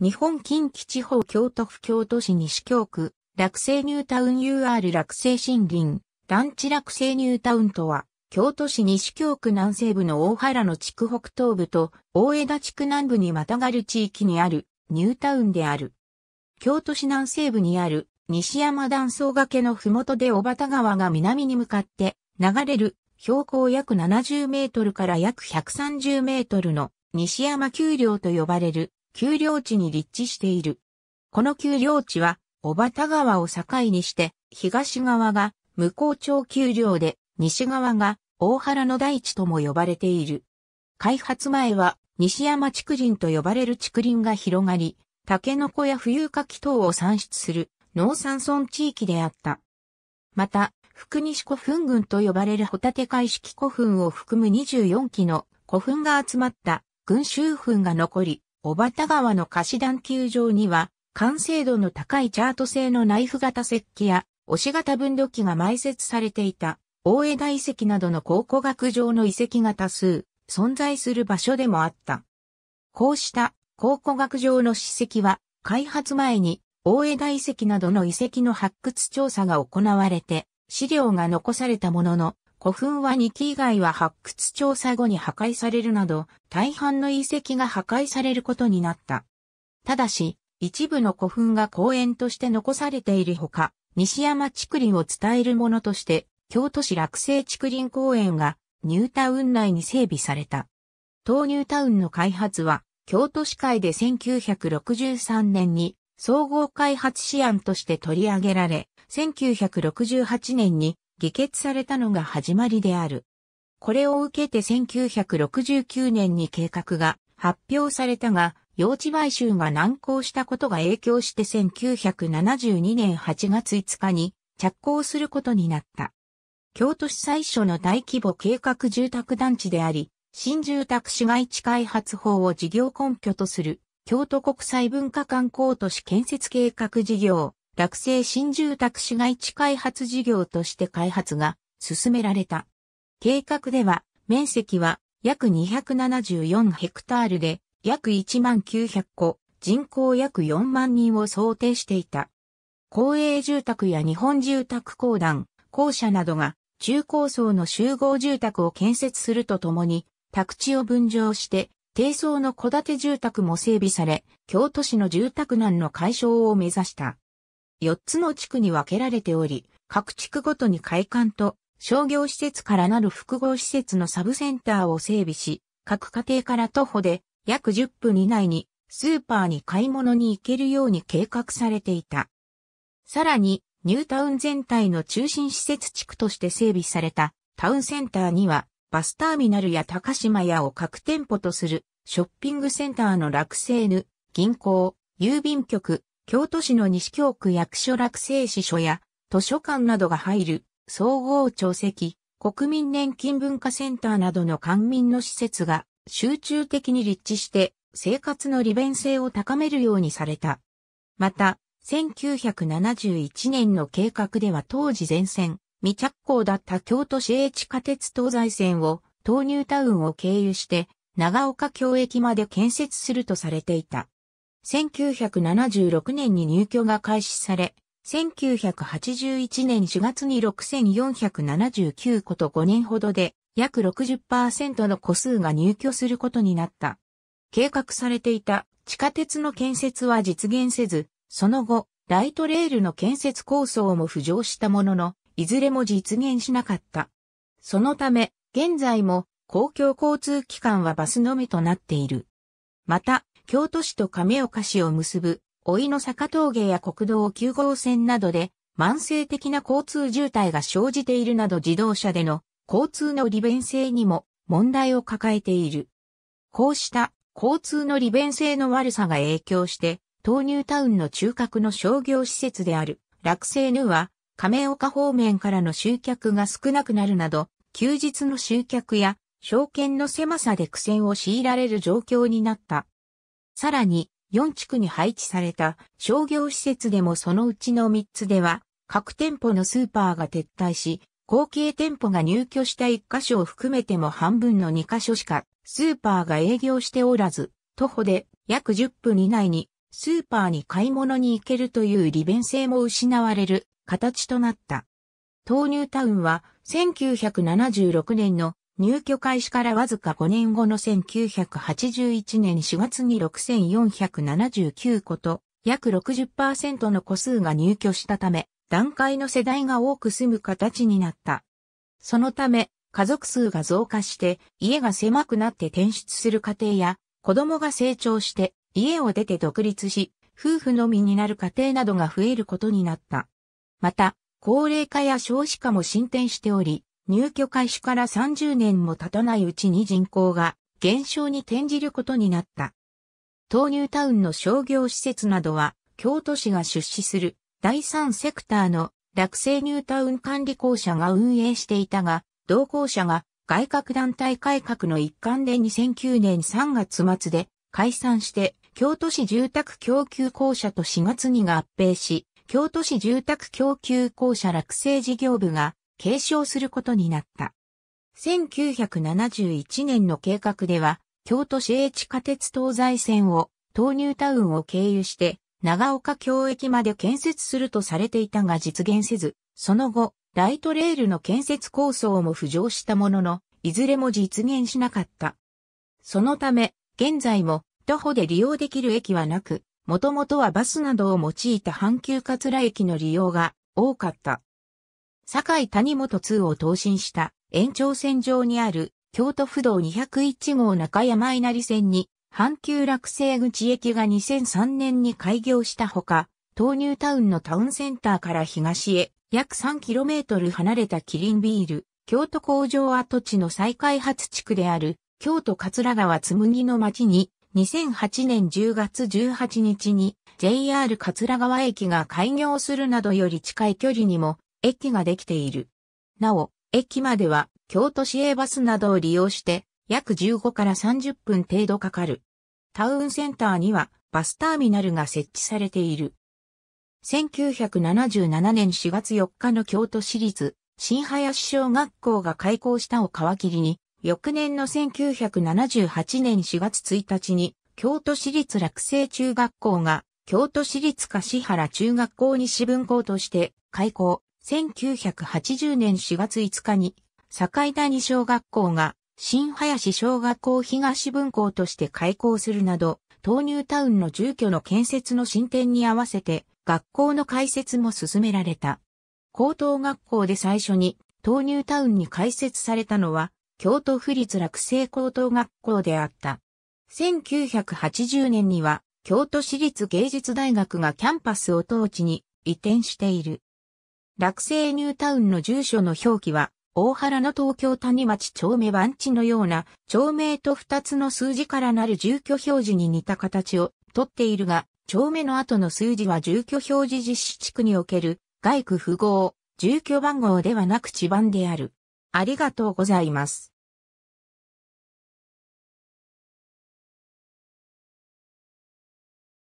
日本近畿地方京都府京都市西京区、落成ニュータウン UR 落成森林、団地落成ニュータウンとは、京都市西京区南西部の大原の地区北東部と大枝地区南部にまたがる地域にあるニュータウンである。京都市南西部にある西山断層崖のふもとで小畑川が南に向かって流れる標高約70メートルから約130メートルの西山丘陵と呼ばれる丘陵地に立地している。この丘陵地は小畑川を境にして東側が向こう町丘陵で西側が大原の大地とも呼ばれている。開発前は西山竹林と呼ばれる竹林が広がり、タケノコや冬柿等を産出する農産村地域であった。また、福西古墳群と呼ばれるホタテ海式古墳を含む24基の古墳が集まった群衆墳が残り、小畑川の貸し段球場には、完成度の高いチャート製のナイフ型石器や、押し型分度器が埋設されていた、大枝遺跡などの考古学上の遺跡が多数、存在する場所でもあった。こうした考古学上の史跡は、開発前に大枝遺跡などの遺跡の発掘調査が行われて、資料が残されたものの、古墳は2期以外は発掘調査後に破壊されるなど、大半の遺跡が破壊されることになった。ただし、一部の古墳が公園として残されているほか、西山竹林を伝えるものとして、京都市落成竹林公園がニュータウン内に整備された。東ニュータウンの開発は、京都市会で1963年に総合開発試案として取り上げられ、1968年に議決されたのが始まりである。これを受けて1969年に計画が発表されたが、用地買収が難航したことが影響して1972年8月5日に着工することになった。京都市最初の大規模計画住宅団地であり、新住宅市街地開発法を事業根拠とする京都国際文化観光都市建設計画事業落成新住宅市街地開発事業として開発が進められた。計画では面積は約274ヘクタールで約1万900戸、人口約4万人を想定していた。公営住宅や日本住宅公団、校舎などが中高層の集合住宅を建設するとともに、宅地を分譲して低層の戸建て住宅も整備され、京都市の住宅難の解消を目指した。4つの地区に分けられており、各地区ごとに会館と商業施設からなる複合施設のサブセンターを整備し、各家庭から徒歩で約10分以内にスーパーに買い物に行けるように計画されていた。さらに、ニュータウン全体の中心施設地区として整備されたタウンセンターには、バスターミナルや高島屋を各店舗とするショッピングセンターの落成ぬ、銀行、郵便局、京都市の西京区役所落成支所や図書館などが入る総合庁籍、国民年金文化センターなどの官民の施設が集中的に立地して生活の利便性を高めるようにされた。また、1971年の計画では当時全線、未着工だった京都市営地下鉄東西線を東ニュータウンを経由して長岡京駅まで建設するとされていた。1976年に入居が開始され、1981年4月に6479個と5年ほどで約60%の個数が入居することになった。計画されていた地下鉄の建設は実現せず、その後、ライトレールの建設構想も浮上したものの、いずれも実現しなかった。そのため、現在も公共交通機関はバスのみとなっている。また、京都市と亀岡市を結ぶ、老いの坂峠や国道9号線などで、慢性的な交通渋滞が生じているなど自動車での交通の利便性にも問題を抱えている。こうした交通の利便性の悪さが影響して、東ニュータウンの中核の商業施設である落成ヌは、亀岡方面からの集客が少なくなるなど、休日の集客や証券の狭さで苦戦を強いられる状況になった。さらに、4地区に配置された商業施設でもそのうちの3つでは、各店舗のスーパーが撤退し、合計店舗が入居した1箇所を含めても半分の2箇所しかスーパーが営業しておらず、徒歩で約10分以内にスーパーに買い物に行けるという利便性も失われる形となった。豆乳タウンは1976年の入居開始からわずか5年後の1981年4月に6479個と約60%の個数が入居したため、段階の世代が多く住む形になった。そのため、家族数が増加して家が狭くなって転出する家庭や子供が成長して家を出て独立し、夫婦のみになる家庭などが増えることになった。また、高齢化や少子化も進展しており、入居開始から30年も経たないうちに人口が減少に転じることになった。豆乳タウンの商業施設などは、京都市が出資する第三セクターの落成ニュータウン管理公社が運営していたが、同校舎が外郭団体改革の一環で2009年3月末で解散して京都市住宅供給公社と4月に合併し、京都市住宅供給公社落成事業部が継承することになった。1971年の計画では、京都市営地下鉄東西線を豆乳タウンを経由して長岡京駅まで建設するとされていたが実現せず、その後、ライトレールの建設構想も浮上したものの、いずれも実現しなかった。そのため、現在も徒歩で利用できる駅はなく、もともとはバスなどを用いた阪急桂駅の利用が多かった。堺谷本2を投進した延長線上にある京都府道201号中山稲荷線に阪急落成口駅が2003年に開業したほか、豆乳タウンのタウンセンターから東へ約 3km 離れたキリンビール、京都工場跡地の再開発地区である京都桂川紬の町に2008年10月18日に JR 桂川駅が開業するなどより近い距離にも駅ができている。なお、駅までは京都市営バスなどを利用して約15から30分程度かかる。タウンセンターにはバスターミナルが設置されている。1977年4月4日の京都市立新林小学校が開校したを皮切りに、翌年の1978年4月1日に、京都市立落成中学校が、京都市立柏原中学校に私分校として開校。1980年4月5日に、境谷小学校が、新林小学校東分校として開校するなど、豆乳タウンの住居の建設の進展に合わせて、学校の開設も進められた。高等学校で最初に豆乳タウンに開設されたのは、京都府立落成高等学校であった。1980年には、京都市立芸術大学がキャンパスを当地に移転している。落成ニュータウンの住所の表記は、大原の東京谷町町名番地のような、町名と二つの数字からなる住居表示に似た形をとっているが、町名の後の数字は住居表示実施地区における外区符号、住居番号ではなく地番である。ありがとうございます。